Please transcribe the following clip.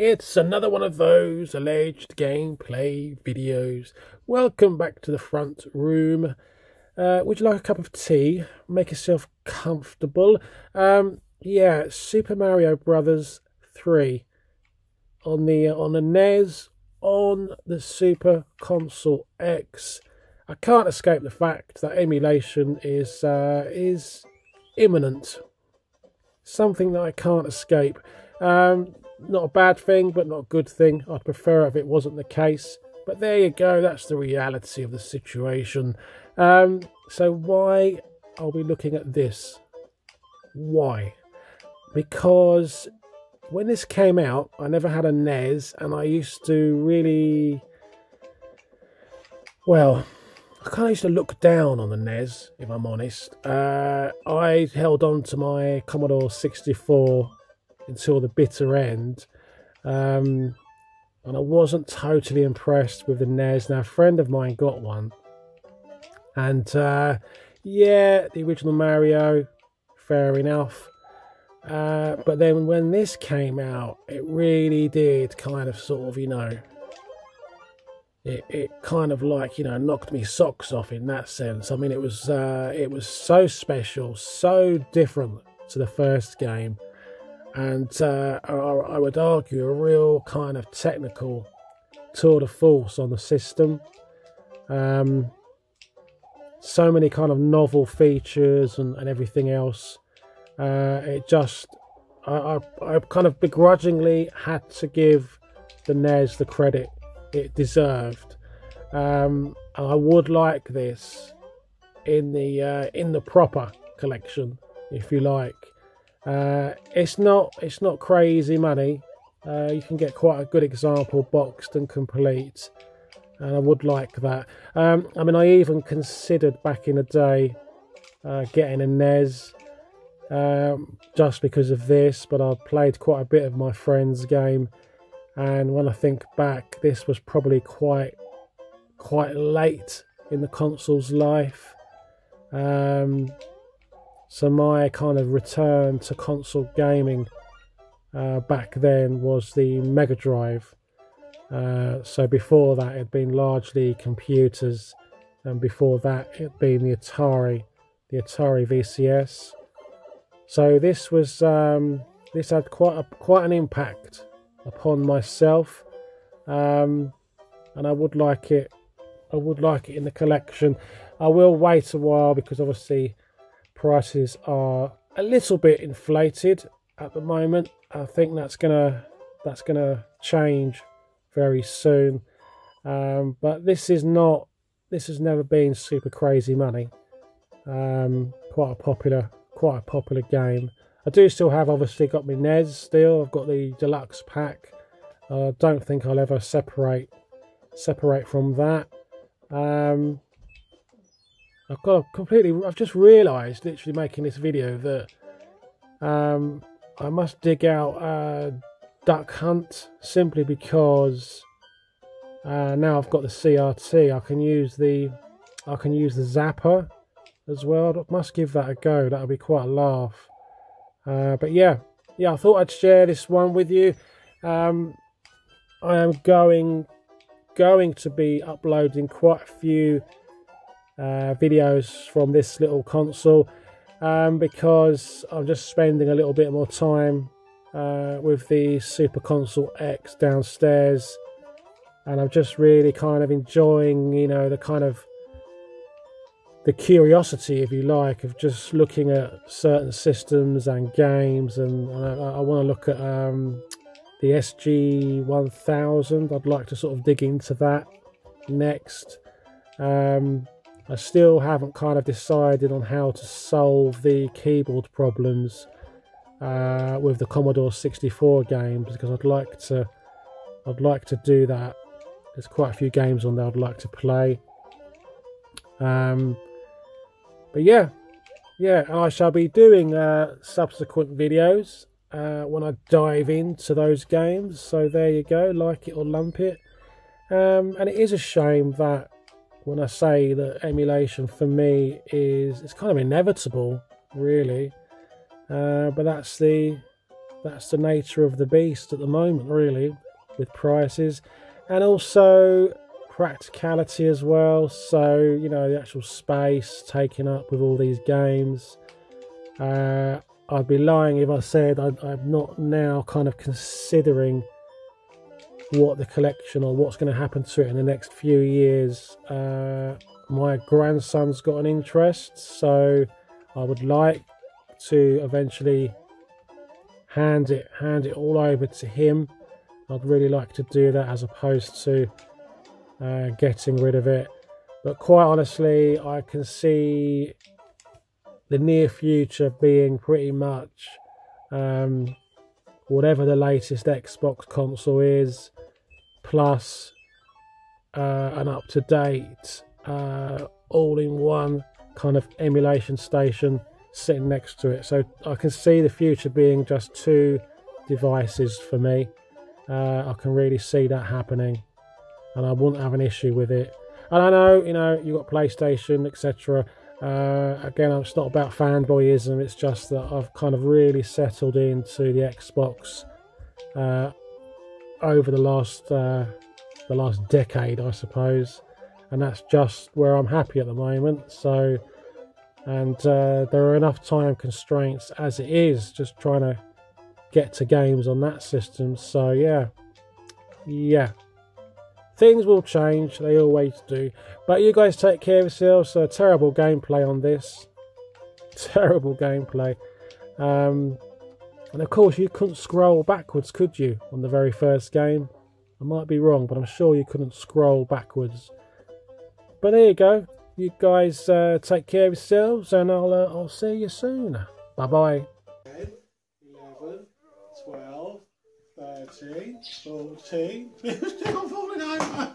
It's another one of those alleged gameplay videos. Welcome back to the front room. Uh, would you like a cup of tea? Make yourself comfortable. Um, yeah, Super Mario Brothers 3 on the on the NES on the Super Console X. I can't escape the fact that emulation is uh, is imminent. Something that I can't escape. Um, not a bad thing, but not a good thing. I'd prefer if it wasn't the case. But there you go. That's the reality of the situation. Um, so why are we looking at this? Why? Because when this came out, I never had a NES, and I used to really, well, I kind of used to look down on the NES, if I'm honest. Uh, I held on to my Commodore 64 until the bitter end, um, and I wasn't totally impressed with the NES. Now, a friend of mine got one, and uh, yeah, the original Mario, fair enough. Uh, but then when this came out, it really did kind of sort of, you know, it, it kind of like, you know, knocked me socks off in that sense. I mean, it was, uh, it was so special, so different to the first game. And uh, I, would argue a real kind of technical tour de force on the system. Um, so many kind of novel features and, and everything else. Uh, it just, I, I, I, kind of begrudgingly had to give the NES the credit it deserved. Um, I would like this in the uh, in the proper collection, if you like. Uh, it's not it's not crazy money. Uh, you can get quite a good example boxed and complete, and I would like that. Um, I mean, I even considered back in the day uh, getting a NES um, just because of this, but I played quite a bit of my friend's game, and when I think back, this was probably quite quite late in the console's life. Um, so my kind of return to console gaming uh, back then was the Mega Drive. Uh, so before that, it had been largely computers, and before that, it had been the Atari, the Atari VCS. So this was um, this had quite a quite an impact upon myself, um, and I would like it. I would like it in the collection. I will wait a while because obviously prices are a little bit inflated at the moment. I think that's gonna that's gonna change very soon. Um, but this is not. This has never been super crazy money. Um, quite a popular quite a popular game. I do still have obviously got my NES still. I've got the deluxe pack. I uh, don't think I'll ever separate separate from that. Um, I've got completely. I've just realised, literally making this video, that um, I must dig out uh, Duck Hunt simply because uh, now I've got the CRT. I can use the I can use the zapper as well. I must give that a go. That'll be quite a laugh. Uh, but yeah, yeah, I thought I'd share this one with you. Um, I am going going to be uploading quite a few uh, videos from this little console um, because I'm just spending a little bit more time uh, with the Super Console X downstairs and I'm just really kind of enjoying, you know, the kind of the curiosity, if you like, of just looking at certain systems and games. And, I, I want to look at um, the SG 1000. I'd like to sort of dig into that next. Um, I still haven't kind of decided on how to solve the keyboard problems uh, with the Commodore 64 games because I'd like to I'd like to do that. There's quite a few games on there I'd like to play. Um, but yeah, yeah, I shall be doing uh, subsequent videos uh, when I dive into those games. So there you go, like it or lump it. Um, and it is a shame that when I say that emulation for me is it's kind of inevitable, really. Uh, but that's the that's the nature of the beast at the moment, really, with prices, and also practicality as well. So you know the actual space taken up with all these games. Uh, I'd be lying if I said I, I'm not now kind of considering what the collection or what's going to happen to it in the next few years. Uh, my grandson's got an interest, so I would like to eventually hand it hand it all over to him. I'd really like to do that as opposed to uh, getting rid of it. But quite honestly, I can see the near future being pretty much um, whatever the latest Xbox console is, plus uh, an up to date, uh, all in one kind of emulation station sitting next to it. So I can see the future being just two devices for me. Uh, I can really see that happening, and I wouldn't have an issue with it. And I know, you know, you've got PlayStation, etc. Uh, again, it's not about fanboyism. It's just that I've kind of really settled into the Xbox uh, over the last uh, the last decade, I suppose, and that's just where I'm happy at the moment. So, and uh, there are enough time constraints as it is, just trying to get to games on that system. So yeah, yeah. Things will change, they always do. But you guys take care of yourselves. Uh, terrible gameplay on this. Terrible gameplay. Um, and of course, you couldn't scroll backwards, could you, on the very first game? I might be wrong, but I'm sure you couldn't scroll backwards. But there you go. You guys uh, take care of yourselves, and I'll uh, I'll see you soon. Bye bye. 11, 12, 13, 14, 15, I'm falling over.